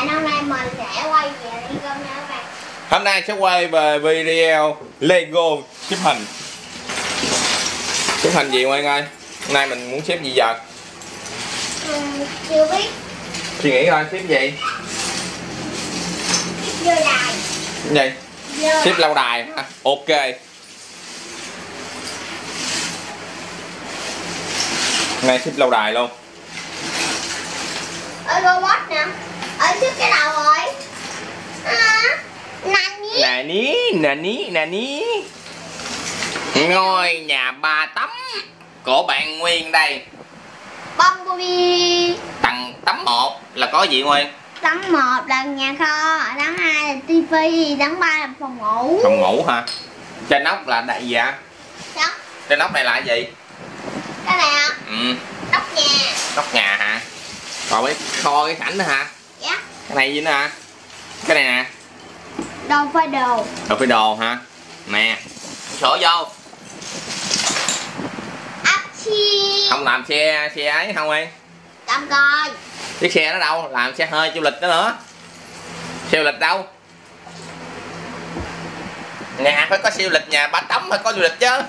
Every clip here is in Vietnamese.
bạn hôm nay mình sẽ quay về Lego nha các bạn Hôm nay sẽ quay về video Lego xếp hình Xếp hình gì Ngoan ơi? Hôm nay mình muốn xếp gì giờ? ừ, chưa biết Suy nghĩ coi xếp gì? dơ đài Gì? dơ Xếp lâu đài hả? Ok Hôm nay xếp lâu đài luôn ở robot nè ở trước cái đầu rồi à, nani ní, nè ní Ngôi nhà ba tấm của bạn Nguyên đây Bumblebee Tầng tấm 1 là có gì Nguyên? tấm 1 là nhà kho tấm 2 là tivi tấm 3 là phòng ngủ Phòng ngủ hả? Trên nóc là đại gì ạ? đó Trên nóc này là gì? cái này à Ừ, nóc nhà nóc nhà hả? Còn cái kho cái sảnh nữa hả? Dạ Cái này gì nữa hả? Cái này nè đồ phơi đồ Đồ phơi đồ hả? Nè Sổ vô áp chi Không làm xe xe ấy không em? cầm coi Chiếc xe nó đâu? Làm xe hơi du lịch đó nữa Xe du lịch đâu? Nhà phải có siêu lịch nhà ba tấm phải có du lịch chứ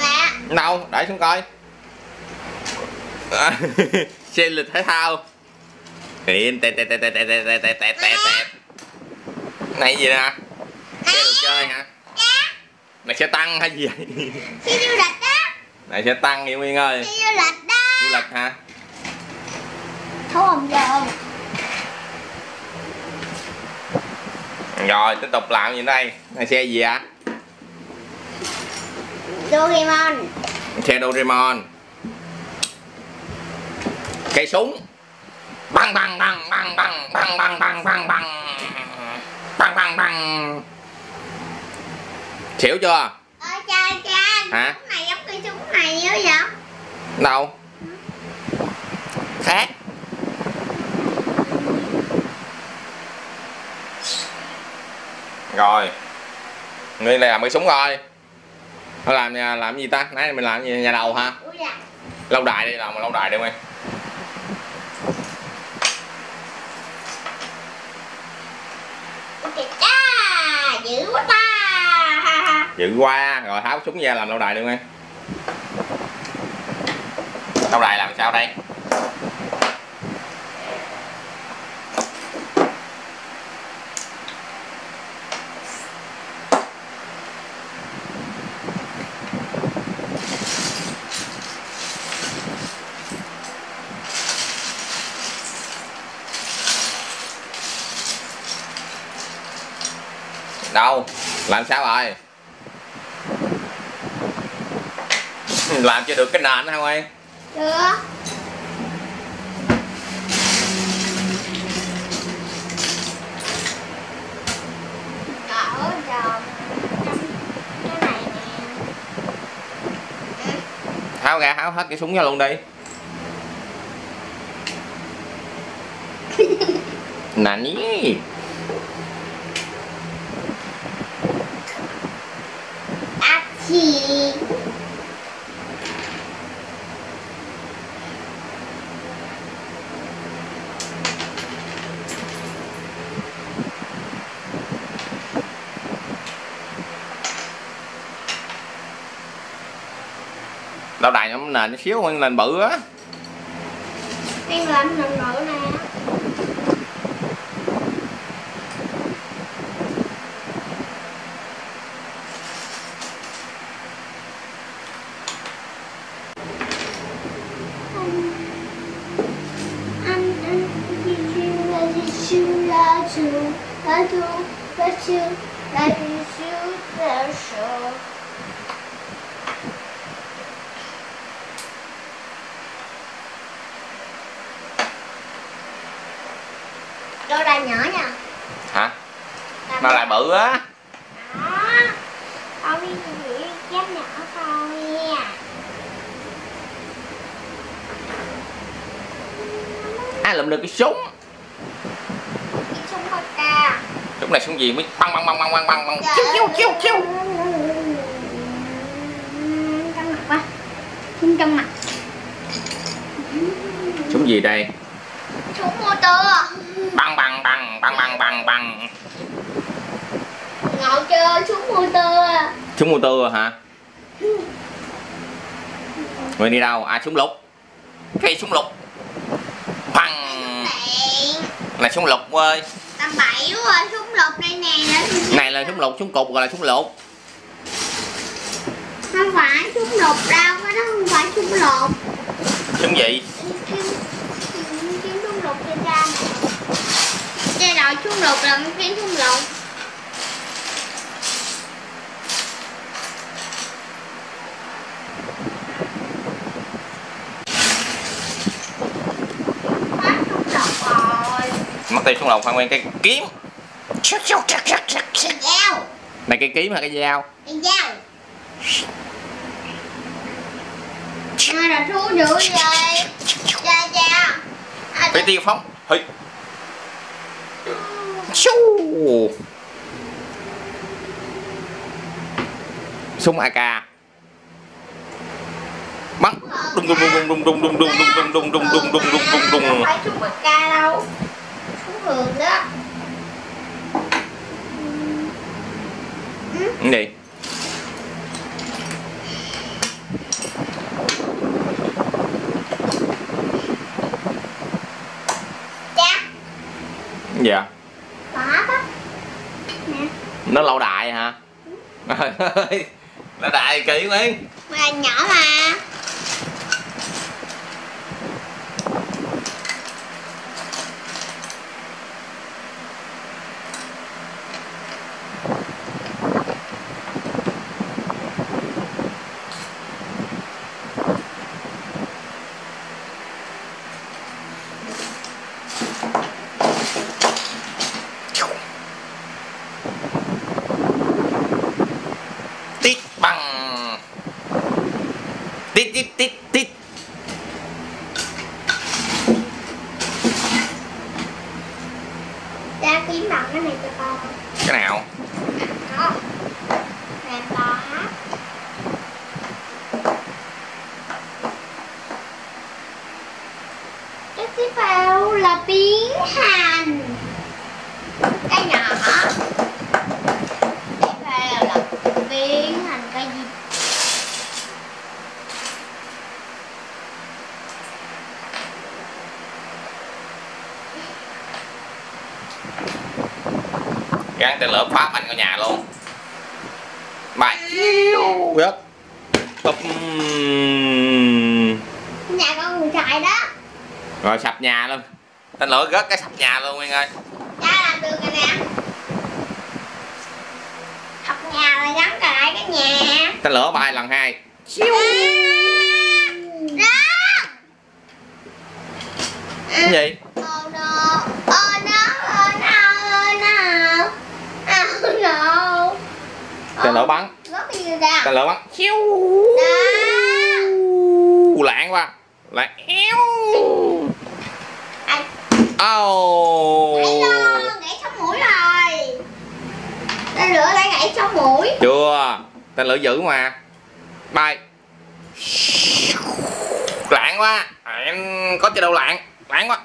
nè Đâu? Để xuống coi Xe lịch thể thao Hiện tẹt tẹt tẹt tẹt tẹt tẹt tẹt tẹt tẹt tẹt Này gì nè? Xe đồ chơi hả? dạ Này xe tăng hay gì vậy? đi du lịch đó Này xe tăng vậy Nguyên ơi đi du lịch đó Du lịch hả? thú không giờ Rồi tiếp tục làm gì đây? Này xe gì ạ? Doraemon Xe Doraemon Cây súng Băng băng băng băng băng băng băng băng băng băng Băng băng băng Xỉu chưa? ơ cha cha Hả? súng này giống cái súng này nữa vậy Đâu? Khác Rồi Nguyên này làm cái súng rồi Nó làm nhà làm gì ta? Nãy mình làm gì? Nhà đầu hả? ui dạ Lâu đài đi, làm lâu đài đi Nguyên ui cha dữ quá ta ha ha Dự qua, Rồi tháo súng ra làm lâu đài luôn em Lâu đài làm sao đây? Đâu? Làm sao rồi? làm cho được cái nền không em? được. Nè. Tháo ra, tháo hết cái súng ra luôn đi. Nà ní nền xíu nguyên nền bự á em làm nền bự nè Let you, let you, let you shoot the show. Đôi đài nhỏ nha. Hả? Nó lại bự á. Đó. Con đi chỉ chép nhỏ thôi nha Ai lụm được cái súng. Cái súng này súng gì mới băng băng băng băng băng băng băng. Dạ. chiu chiu chiu chiu Trong mặt quá. Súng trong mặt. Súng gì đây? súng motor bằng bằng bằng bằng bằng bằng bằng ngộ chưa xuống motor à. xuống motor hả? Ừ. Người đi đâu? À xuống lục. Cây xuống lục. Bằng là xuống lục ơi. Tầm bảy rồi xuống lục đây nè này là xuống lục xuống cục gọi là xuống lục. Không phải xuống lục đâu cái đó không phải xuống lục. Xuống gì? ra đòi xuống lục là con kiến xuống lục. Mất tay xuống lầu khoan quen cái kiếm. Dao. Này cái kiếm hay cái dao. Cái dao. Ai là thú dữ vậy. Cha cha à, phải tiêu phóng. Hị. Súng AK bắn đùng đùng đùng đùng đùng đùng đùng đùng đùng đùng đùng đùng đùng đùng đùng đùng đùng Không ca đâu Súng thường đó Ừ. gì dạ Nè. Nó lâu đại hả? Nó đại kỹ nguyên Mà nhỏ mà tít bằng tít tít tít. Cha kiếm bằng cái này cho con. Cái nào? Đó. To hết Cái tiếp theo là biến hành Cái nhỏ Tiếp theo là biến thành cái gì gắn tên lửa phá mạnh ngôi nhà luôn. Bài rớt Bụp. Nhà con người xài đó. Rồi sập nhà luôn. Tên lửa rớt cái sập nhà luôn nguyên ơi. Cha làm được rồi nè. Học nhà là gắn lại cái nhà. Tên lửa bay lần hai. Đó cái gì? Oh no Oh no no tên lửa bắn. tên lửa bắn. Đó. Lạng quá. Lại éo Anh oh Gãy sống mũi rồi. Tên lửa đã gãy sống mũi. Chưa. Tên lửa dữ mà. Bay. Lạng quá. Em có chơi đâu lạng. Lạng quá.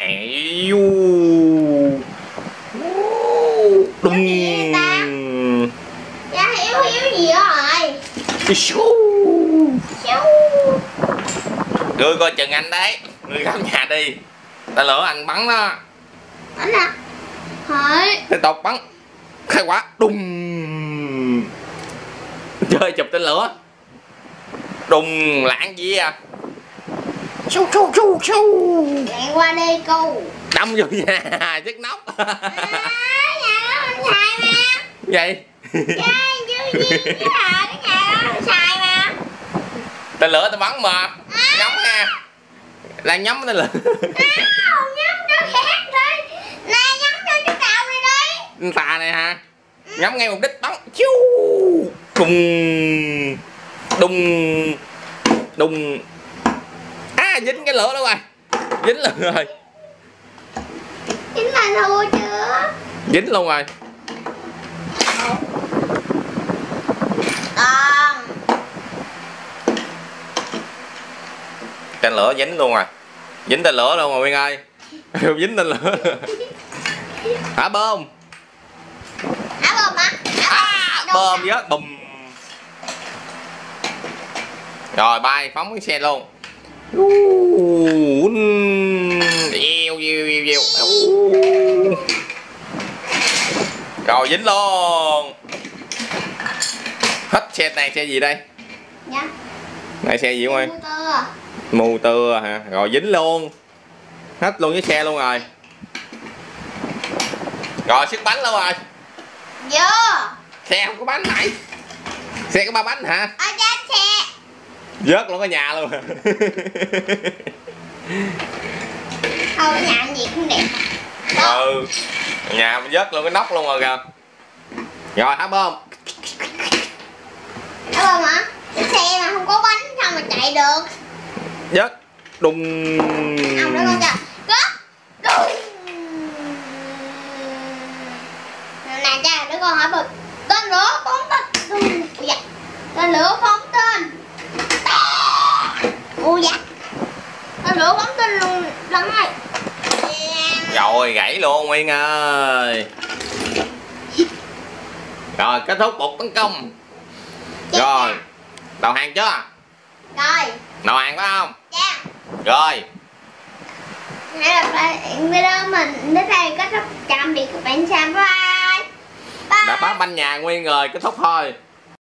Đùng. Cha gì rồi? Xíu. Đưa coi chừng anh đấy. Người khám nhà đi. Tên lửa anh bắn đó. Anh nè Thôi. Tiếp tục bắn. Khai quả đùng. Chơi chụp tên lửa. Đùng. Lãng gì à? Xu, xu, xu, xu. Chạy qua đây cô. Đâm vô nhà. Chiếc nóc. À, nhà đó mình xài mà. Vậy. Chơi tên lửa tao bắn mà nhắm nha là nhắm tên lửa nhắm cho hết đi nè nhắm cho cái tà này hả? Nhắm ngay mục đích bắn. Chiu. Đùng. Đùng. Đùng. À dính cái lửa đâu rồi. Dính lửa rồi. Dính là thua chưa? Dính luôn rồi. Tên lửa dính luôn rồi dính tên lửa luôn rồi Nguyên ơi. Dính lên lửa. Hả bơm? Á bơm á à, bơm vớt bùm. Rồi bay phóng cái xe luôn. Yêu yêu yêu yêu rồi dính luôn. Hết xe này xe gì đây? Dạ. Này xe gì không à mù tưa hả? Rồi dính luôn. Hết luôn với xe luôn rồi. Rồi sức bánh luôn rồi. Vô. Xe không có bánh mày xe có ba bánh hả? Ở trên xe. Vớt luôn cái nhà luôn. Thôi nhà gì cũng đẹp. Ừ. Nhà mình vớt luôn cái nóc luôn rồi kìa. Rồi thả bơm? Á bơm hả Cái xe mà không có bánh sao mà chạy được vớt đùng. Ông đó con kìa. Góp Đùng. Nè cha đứa con hỏi bực. Tên lửa phóng tên. Đùng. Dạ Tên lửa phóng tên. Ui dạ Tên lửa phóng tên luôn. Lắm rồi rồi gãy luôn nguyên ơi. Rồi kết thúc cuộc tấn công. Rồi. đầu hàng chưa Rồi. Đầu hàng phải không? Cha rồi. Hãy gặp lại video mình đến đây kết thúc tạm biệt các bạn chào bye bye. Đã bá banh nhà nguyên rồi kết thúc thôi